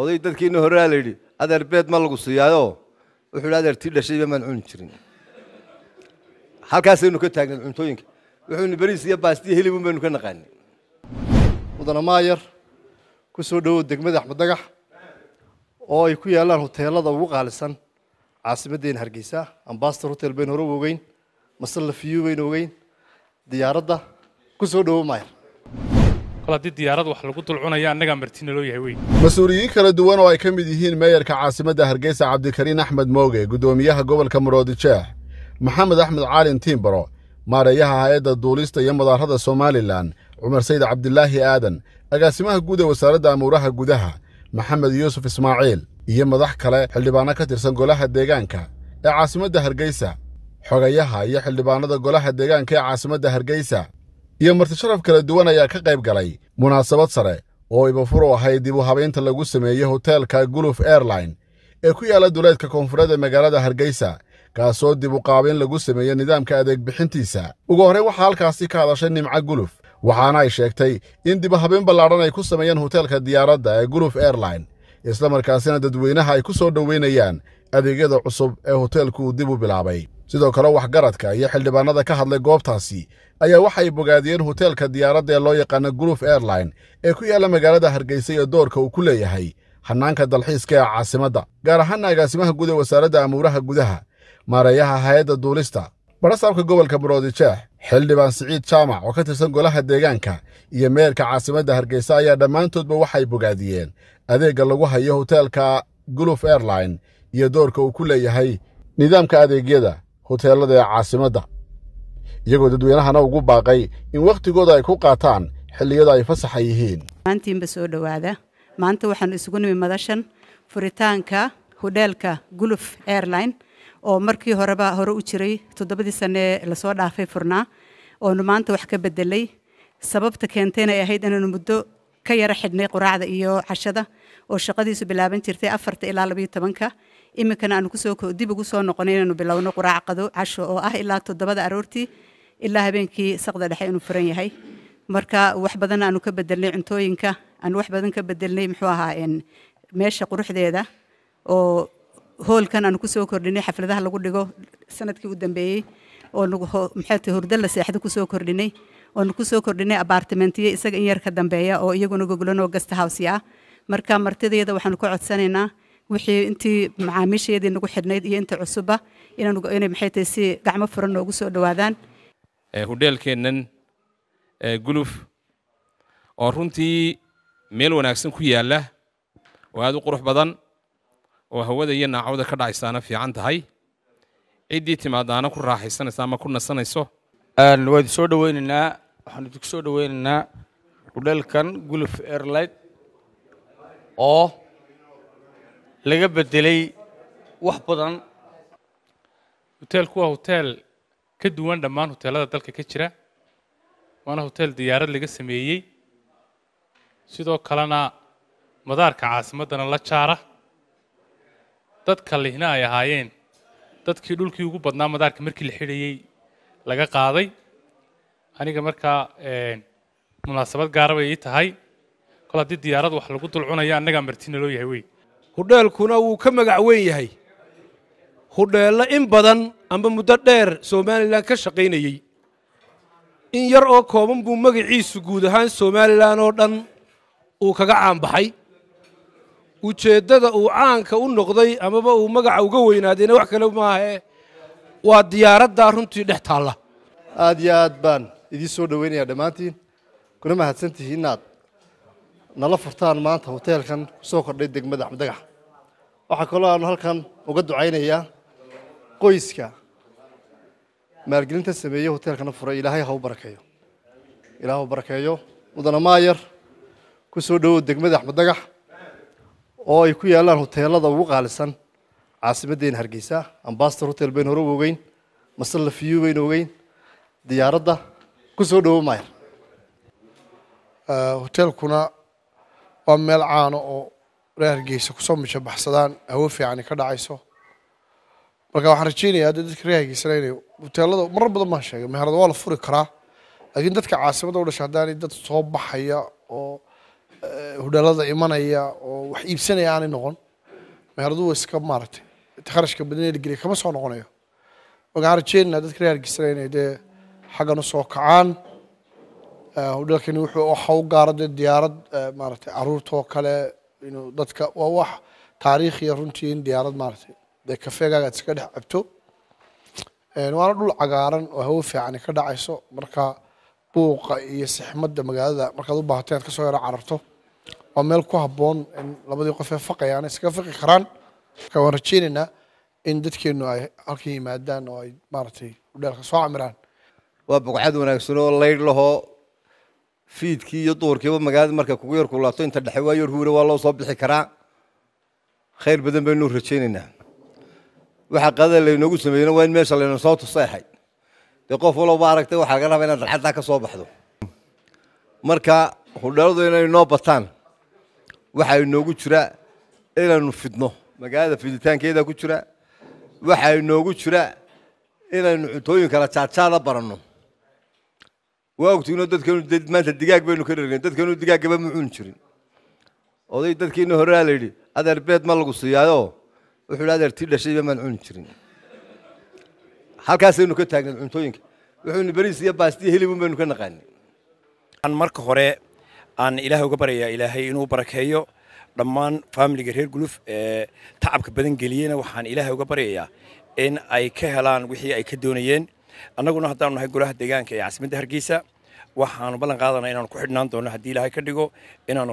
oday dadkiina horea la yidhi adeer beed ma lagu siiyaayo wuxuu adeer tii dhashayba maan cuni jirin. Halkaasaynu ka taagnay cuntooyinka. Wuxuunu beriis iyo baastiyo hilibun baynu ka naqaanay. Mudane maayar ku soo dhowow degmada axmed dagax oo ay ku yaallaan hoteelada ugu qaalisan caasimaddeena hargeysa ambastor hotel baynu hore u ogeyn masalla fiyu baynu ogeyn diyaaradda ku soo dhowow maayar kol haddii diyaarad wax lagu dulcunaya annagaa martina loo yahay wey. Mas'uuliyiin kala duwan oo ay ka mid yihiin meeyarka caasimadda hargeysa cabdikariin axmed mooge guddoomiyaha gobolka muroodijeex maxamed axmed caalin tiimbaro maareeyaha hay'adda duulista iyo madaarada somalilan cumar sayd cabdilaahi aadan agaasimaha guud ee wasaaradda amuuraha gudaha maxamed yuusuf ismaaciil iyo madax kale xildhibaanno ka tirsan golaha deegaanka ee caasimadda hargeysa xogayaha iyo xildhibaannada golaha deegaanka ee caasimadda hargeysa iyo martisharaf kala duwan ayaa ka qayb galay munaasabad sare oo ibafur u ahayd dib u habaynta lagu sameeyey hoteelka guluf airline ee ku yaalla duleedka koonfureed ee magaalada hargeysa kaasoo dib u qaabayn lagu sameeyey nidaamka adeeg bixintiisa. Ugu horrayn waxaa halkaasi ka hadashay nimco guluf waxaana ay sheegtay in dib u habayn ballaadhan ay ku sameeyeen hoteelka diyaaradda ee guluf airline islamarkaasina dadweynaha ay ku soo dhoweynayaan adeegyada cusub ee hoteelku uu dib u bilaabay sidoo kale waxgaradka iyo xildhibaannada ka hadlay goobtaasi ayaa waxay bogaadiyeen hoteelka diyaaradda ee loo yaqaana guluf airline ee ku yaalla magaalada hargeysa iyo doorka uu ku leeyahay hannaanka dalxiiska ee caasimadda gaar ahaana agaasimaha guud ee wasaaradda amuuraha gudaha maareeyaha hay'adda duulista barasaabka gobolka muroodijeex xildhibaan siciid jaamac oo ka tirsan golaha deegaanka iyo meerka caasimadda hargeysa ayaa dhammaantoodba waxay bogaadiyeen adeegga lagu hayo hoteelka guluf airline iyo doorka uu ku leeyahay nidaamka adeegyada hoteellada ee caasimadda iyagoo dadweynahana ugu baaqay in wakhtigooda ay ku qaataan xilliyada ay fasaxa yihiin. Maantiinba soo dhowaada. Maanta waxaanu isugu nimi madashan furitaanka hodheelka guluf airline oo markii horeba hore u jiray toddobadii sane la soo dhaafay furnaa oonu maanta wax ka bedelay sababta keentayna ay ahayd inaanu muddo ka yaro xidhnay quraacda iyo cashada oo shaqadiisu bilaaban jirtay afarta ilaa labayo tobanka iminkana aanu dib ugu soo noqonay inaanu bilowno quraac qado casho oo ah ilaa toddobada aroortii. Ilaa habeenkii saqda dhexe inuu furan yahay. Marka wax badan aanu ka bedelnay cuntooyinka aanu wax badan ka bedelnay muxuu ahaa meesha quruxdeeda oo hoolkan aanu ku soo kordhinay xafladaha lagu dhigo sannadkii u dambeeyey oo maxay hurdo la seexdo ku soo kordhinay oonu ku soo kordhinay abaartimentiyo isaga in yar dambeeya oo iyaguna goglan oo guest house ah marka martideeda waxaanu ka codsanaynaa wixii intii macaamiisheedii nagu xidhnayd iyo inta cusubba inay maxay tahay si gacmo furan noogu soo dhowaadaan hodheelkeennan guluf oo runtii meel wanaagsan ku yaalla oo aad u qurux badan oo hawada iyo naacawda ka dhacaysaana fiican tahay ciddii timaadaana ku raaxaysanaysa ama ku nasanayso. Waa idin soo dhoweynaynaa waxaanu idinku soo dhoweynaynaa hudheelkan guluf airline oo laga bedelay wax badan. Hoteelku waa hoteel ka duwan dhammaan hoteellada dalka ka jira waana hoteel diyaarad laga sameeyey. Sidoo kalena madaarka caasimaddana la jaara. Dadka lihna ay ahaayeen. Dadkii dhulkii ugu badnaa madaarka markii la xidhayey laga qaaday. Aniga markaa munaasabad gaara bay ii tahay. Kol haddii diyaarad wax lagu dulcunaya annagaa martina loo yahay wey hudheelkuna wuu ka magac weyn yahay. Hudheello in badan amba muddo dheer somalilan ka shaqaynayey. In yar oo kooban buu magaciisu guud ahaan somalilan oo dhan uu kaga caanbaxay. Ujeeddada uu caanka u noqday amaba uu magaca uga weynaadayna wax kale maahae waa diyaaraddaa runtii dhex taalla. Aad iyo aad baan idiin soo dhoweynayaa dhammaantiin. Kuna mahadsantihiin inaad nala furtaan maanta hoteelkan ku soo kordhay degmada axmeddagax waxaa kaloo aanu halkan uga ducaynayaa qoyska. Maalgelinta sameeyey hoteelkana furay ilaahay ha u barakeeyo. Ilaah u barakeeyo. Mudane maayar ku soo dhowow degmada axmeddagax oo ay ku yaallaan hoteelada ugu qaalisan caasimaddeena hargeysa ambastor hotel baynu hore ogeyn masalla fiyu baynu ogeyn diyaaradda ku soo dhowow maayar. Hoteelkuna waa meel caano oo hargeysa ku soo mijabaxsadaan hawo fiicani ka dhacayso. Marka waxaan rajeynayaa dee dadka reer hargeysana inay hoteelada marar badan baan sheegay meherada waa la furi karaa. Laakiin dadka caasimadda u dhashay haddaanay dad soo baxaya oo eh, hudheelada imanaya oo wax iibsanaya aanay noqon meheradu iska maaragtay kharashka badan ee la geliya kama soo noqonayo. Marka waxaan rajeynaynaa dadka reer hargeysa inay dee xaggan u soo kacaan Eh, hudheelkani wuxuu waxa u gaara dee diyaarad eh, maaragtay caruurtoo kale inuu dadka waa wax taariikhiya runtii in diyaarad maaragtay. Dee kafeegaaga aad iska dhex cabto waana dhul cagaaran oo hawo fiicani ka dhacayso. Marka buuqa iyo sixmadda magaalada markaad u baahatay aad ka soo yaro cararto waa meel ku habboon in labadii qof ee faqayaan iskaga faqi karaan. Marka waan rajeynaynaa in dadkeenu ay halkan yimaadaan oo ay maaragtay hudheelka soo camiraan. Waa bogcad wanaagsan oo laydh lahoo fiidkii iyo duurkiiba magaalada markay kugu yar kulaato inta dhexe waa yar huure waa loo soo bixi karaa. Khayr badan baynu rajaynaynaa. Waxa qadada laynoogu sameeyena waa in meesha layna soo tusay ahayd dee qof walba aragtay waxaa laga rabaa inaad dalcaddaa ka soo baxdo. Marka hudheeladu inay noo bataan waxaa inoogu jira inaynu fidno. Magaalada fiditaankeeda ku jira waxaa inoogu jira inaynu cuntooyin kala jaadjaada baranno waa ogtiinoo dadkeenu dee maanta digaag baynu ka dhergen dadkeenu digaaggaba ma cuni jirin. Oday dadkiina horea la yidhi adeer beed ma lagu siiyaayo wuxuu yidhi adeer tii dhashayba maan cuni jirin. Halkaasaynu ka taagnayd cuntooyinka. Wuxuuna beriis iyo baastiyo hilibun baynu ka naqaanay. Aan marka hore aan ilaahay uga baryayaa ilaahay inuu barakeeyo dhammaan faamiliga reer guluf ee tacabka badan geliyena waxaan ilaahay uga baryayaa in ay ka helaan wixii ay ka doonayeen annaguna haddaanu nahay golaha deegaanka ee caasimadda hargeysa waxaanu ballan qaadanaa inaanu ku xidhnaan doono haddii ilaahay ka dhigo inaanu